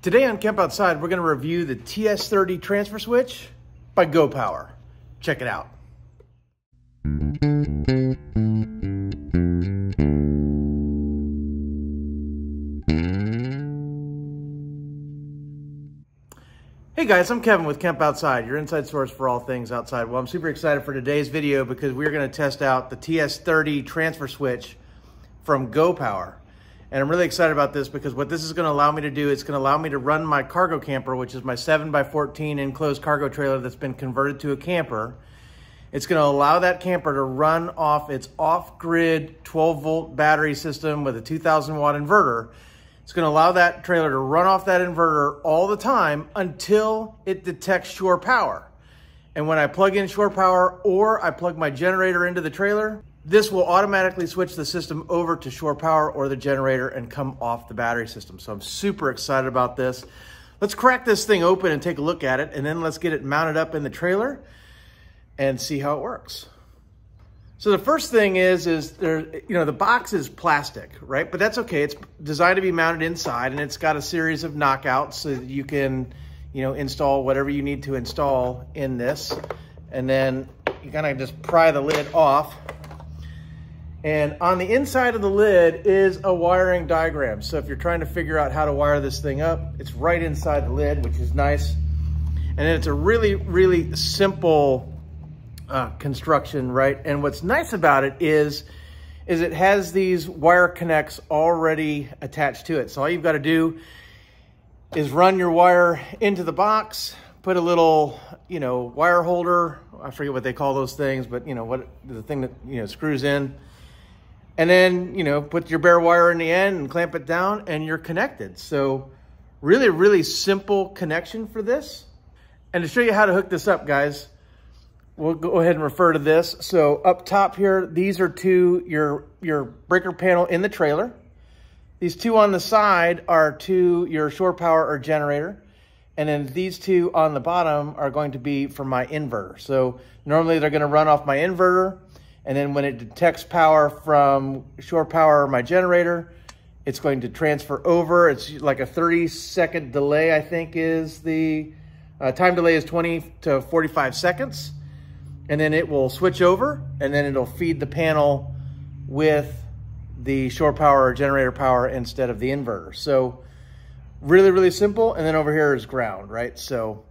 Today on Kemp Outside, we're going to review the TS30 transfer switch by GoPower. Check it out. Hey guys, I'm Kevin with Kemp Outside, your inside source for all things outside. Well, I'm super excited for today's video because we're going to test out the TS30 transfer switch from GoPower. And I'm really excited about this because what this is going to allow me to do, it's going to allow me to run my cargo camper, which is my 7x14 enclosed cargo trailer that's been converted to a camper. It's going to allow that camper to run off its off-grid 12 volt battery system with a 2000 watt inverter it's going to allow that trailer to run off that inverter all the time until it detects shore power. And when I plug in shore power or I plug my generator into the trailer, this will automatically switch the system over to shore power or the generator and come off the battery system. So I'm super excited about this. Let's crack this thing open and take a look at it and then let's get it mounted up in the trailer and see how it works. So the first thing is, is there, you know, the box is plastic, right? But that's okay. It's designed to be mounted inside and it's got a series of knockouts so that you can, you know, install whatever you need to install in this. And then you kind of just pry the lid off. And on the inside of the lid is a wiring diagram. So if you're trying to figure out how to wire this thing up, it's right inside the lid, which is nice. And it's a really, really simple uh, construction, right? And what's nice about it is, is it has these wire connects already attached to it. So all you've got to do is run your wire into the box, put a little, you know, wire holder. I forget what they call those things, but you know, what the thing that, you know, screws in. And then, you know, put your bare wire in the end and clamp it down and you're connected. So really, really simple connection for this. And to show you how to hook this up, guys, we'll go ahead and refer to this. So up top here, these are two, your, your breaker panel in the trailer. These two on the side are to your shore power or generator. And then these two on the bottom are going to be for my inverter. So normally they're gonna run off my inverter. And then when it detects power from shore power my generator, it's going to transfer over. It's like a 30 second delay, I think is the uh, time delay is 20 to 45 seconds and then it will switch over and then it'll feed the panel with the shore power or generator power instead of the inverter. So really, really simple. And then over here is ground, right? So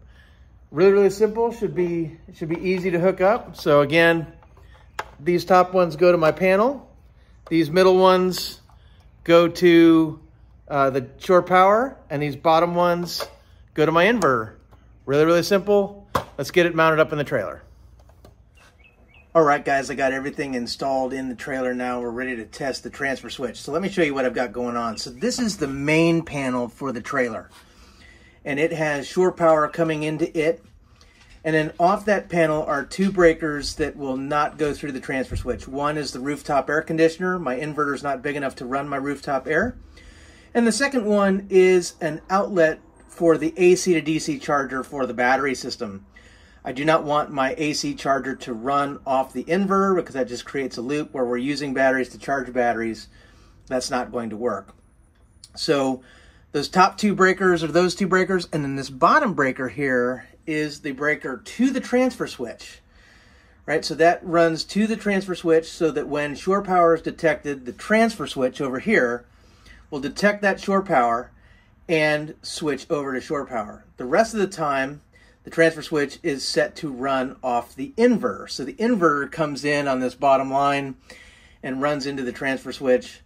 really, really simple. Should be, should be easy to hook up. So again, these top ones go to my panel. These middle ones go to uh, the shore power and these bottom ones go to my inverter. Really, really simple. Let's get it mounted up in the trailer. All right, guys, I got everything installed in the trailer now. We're ready to test the transfer switch. So let me show you what I've got going on. So this is the main panel for the trailer. And it has shore power coming into it. And then off that panel are two breakers that will not go through the transfer switch. One is the rooftop air conditioner. My inverter is not big enough to run my rooftop air. And the second one is an outlet for the AC to DC charger for the battery system. I do not want my AC charger to run off the inverter because that just creates a loop where we're using batteries to charge batteries. That's not going to work. So those top two breakers are those two breakers, and then this bottom breaker here is the breaker to the transfer switch. Right, so that runs to the transfer switch so that when shore power is detected, the transfer switch over here will detect that shore power and switch over to shore power. The rest of the time, the transfer switch is set to run off the inverter. So the inverter comes in on this bottom line and runs into the transfer switch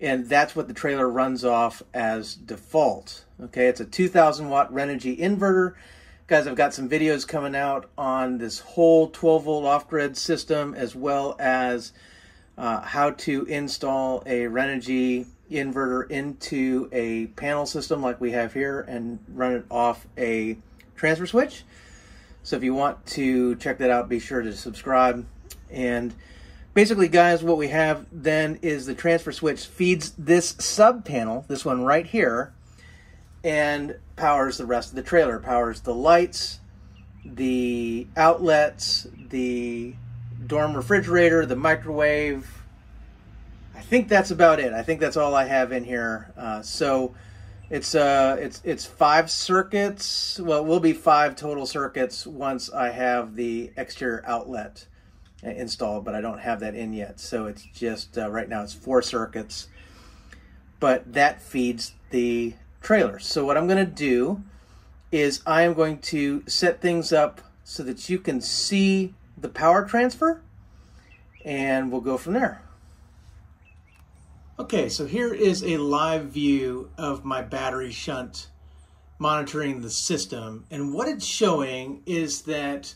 and that's what the trailer runs off as default. Okay, it's a 2000 watt Renogy inverter. Guys, I've got some videos coming out on this whole 12 volt off-grid system as well as uh, how to install a Renogy inverter into a panel system like we have here and run it off a transfer switch. So if you want to check that out, be sure to subscribe. And basically, guys, what we have then is the transfer switch feeds this sub panel, this one right here, and powers the rest of the trailer. Powers the lights, the outlets, the dorm refrigerator, the microwave. I think that's about it. I think that's all I have in here. Uh, so It's uh, it's it's five circuits. Well, it will be five total circuits once I have the exterior outlet installed, but I don't have that in yet. So it's just uh, right now it's four circuits, but that feeds the trailer. So what I'm going to do is I am going to set things up so that you can see the power transfer, and we'll go from there. Okay, so here is a live view of my battery shunt monitoring the system. And what it's showing is that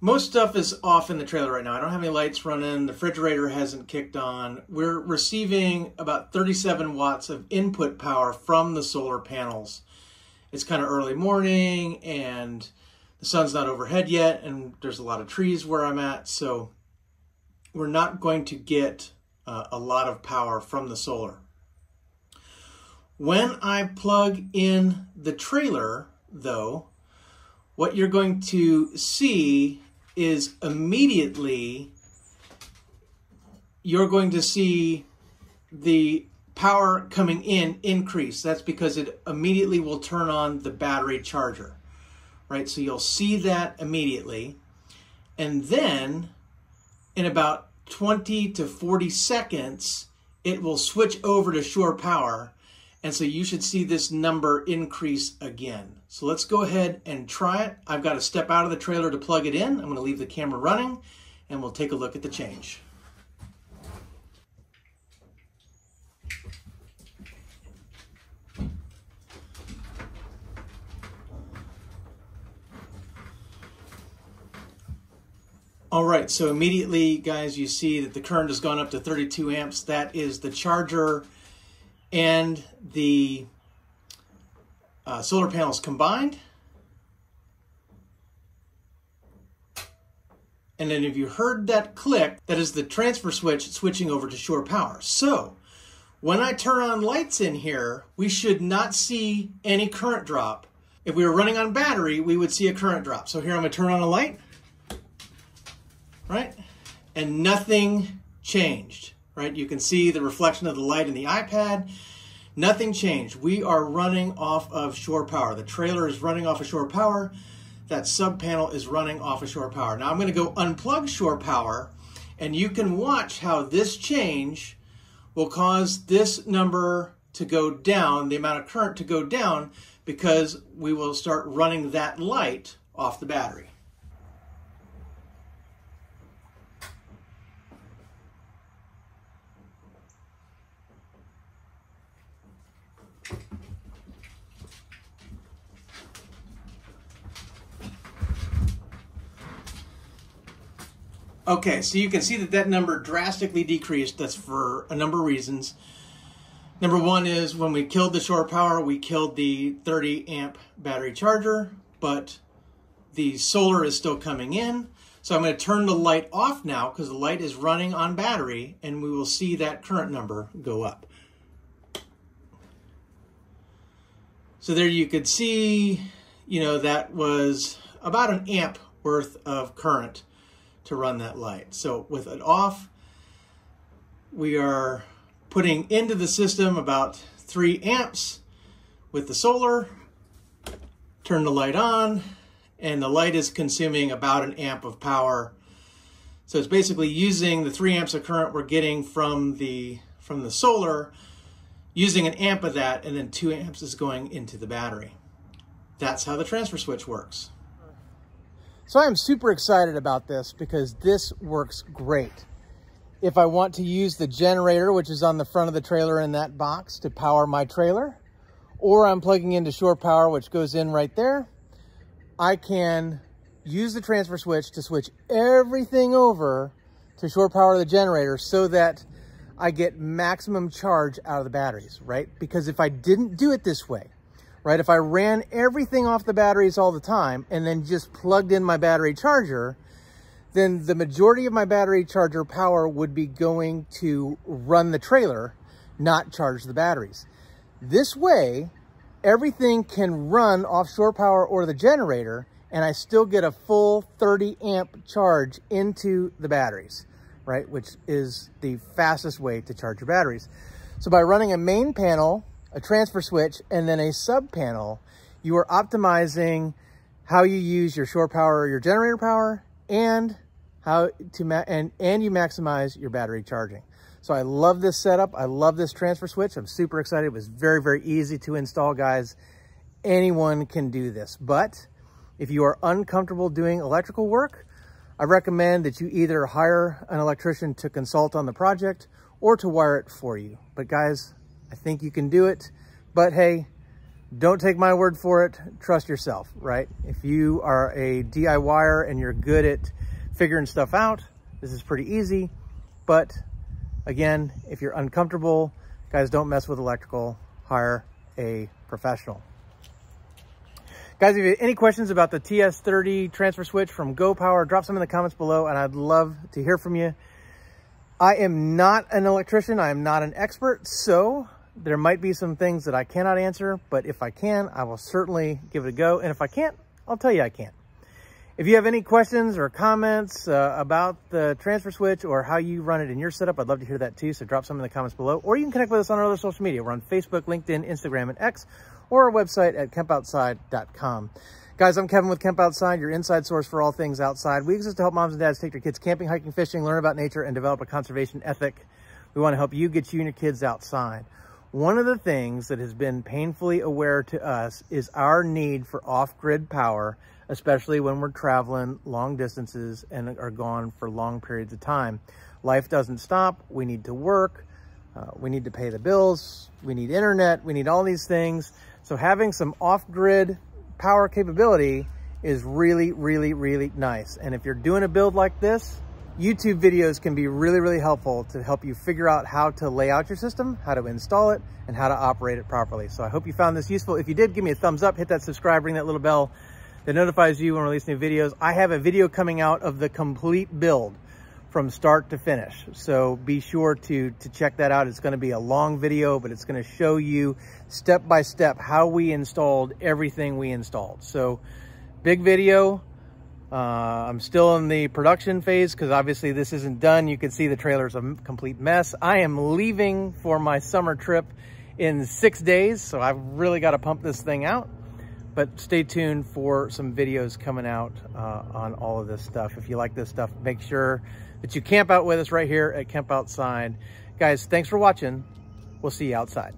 most stuff is off in the trailer right now. I don't have any lights running. The refrigerator hasn't kicked on. We're receiving about 37 watts of input power from the solar panels. It's kind of early morning and the sun's not overhead yet and there's a lot of trees where I'm at. So we're not going to get uh, a lot of power from the solar. When I plug in the trailer, though, what you're going to see is immediately you're going to see the power coming in increase. That's because it immediately will turn on the battery charger, right? So you'll see that immediately. And then in about 20 to 40 seconds, it will switch over to shore power. And so you should see this number increase again. So let's go ahead and try it. I've got to step out of the trailer to plug it in. I'm going to leave the camera running and we'll take a look at the change. All right, so immediately, guys, you see that the current has gone up to 32 amps. That is the charger and the uh, solar panels combined. And then if you heard that click, that is the transfer switch switching over to shore power. So when I turn on lights in here, we should not see any current drop. If we were running on battery, we would see a current drop. So here I'm gonna turn on a light right? And nothing changed, right? You can see the reflection of the light in the iPad. Nothing changed. We are running off of shore power. The trailer is running off of shore power. That sub panel is running off of shore power. Now I'm going to go unplug shore power and you can watch how this change will cause this number to go down, the amount of current to go down because we will start running that light off the battery. Okay, so you can see that that number drastically decreased. That's for a number of reasons. Number one is when we killed the shore power, we killed the 30 amp battery charger, but the solar is still coming in. So I'm going to turn the light off now because the light is running on battery and we will see that current number go up. So there you could see, you know, that was about an amp worth of current to run that light. So with it off, we are putting into the system about three amps with the solar, turn the light on, and the light is consuming about an amp of power. So it's basically using the three amps of current we're getting from the, from the solar, using an amp of that, and then two amps is going into the battery. That's how the transfer switch works. So I am super excited about this because this works great. If I want to use the generator, which is on the front of the trailer in that box to power my trailer, or I'm plugging into shore power, which goes in right there, I can use the transfer switch to switch everything over to shore power the generator so that I get maximum charge out of the batteries, right? Because if I didn't do it this way, right? If I ran everything off the batteries all the time and then just plugged in my battery charger, then the majority of my battery charger power would be going to run the trailer, not charge the batteries. This way, everything can run offshore power or the generator, and I still get a full 30 amp charge into the batteries, right? Which is the fastest way to charge your batteries. So by running a main panel a transfer switch, and then a sub panel, you are optimizing how you use your shore power your generator power and how to and and you maximize your battery charging. So I love this setup. I love this transfer switch. I'm super excited. It was very, very easy to install, guys. Anyone can do this. But if you are uncomfortable doing electrical work, I recommend that you either hire an electrician to consult on the project or to wire it for you. But guys, I think you can do it. But hey, don't take my word for it. Trust yourself, right? If you are a DIYer and you're good at figuring stuff out, this is pretty easy. But again, if you're uncomfortable, guys, don't mess with electrical. Hire a professional. Guys, if you have any questions about the TS30 transfer switch from Go Power, drop some in the comments below and I'd love to hear from you. I am not an electrician. I am not an expert. So there might be some things that I cannot answer, but if I can, I will certainly give it a go. And if I can't, I'll tell you I can't. If you have any questions or comments uh, about the transfer switch or how you run it in your setup, I'd love to hear that too. So drop some in the comments below, or you can connect with us on our other social media. We're on Facebook, LinkedIn, Instagram, and X, or our website at kempoutside.com. Guys, I'm Kevin with Kemp Outside, your inside source for all things outside. We exist to help moms and dads take their kids camping, hiking, fishing, learn about nature, and develop a conservation ethic. We want to help you get you and your kids outside. One of the things that has been painfully aware to us is our need for off-grid power, especially when we're traveling long distances and are gone for long periods of time. Life doesn't stop. We need to work. Uh, we need to pay the bills. We need internet. We need all these things. So having some off-grid power capability is really, really, really nice. And if you're doing a build like this, YouTube videos can be really, really helpful to help you figure out how to lay out your system, how to install it, and how to operate it properly. So I hope you found this useful. If you did, give me a thumbs up, hit that subscribe, ring that little bell that notifies you when I release new videos. I have a video coming out of the complete build from start to finish. So be sure to, to check that out. It's gonna be a long video, but it's gonna show you step by step how we installed everything we installed. So big video, uh, I'm still in the production phase because obviously this isn't done. You can see the trailer's a complete mess. I am leaving for my summer trip in six days, so I've really got to pump this thing out. But stay tuned for some videos coming out uh, on all of this stuff. If you like this stuff, make sure that you camp out with us right here at Kemp Outside. Guys, thanks for watching. We'll see you outside.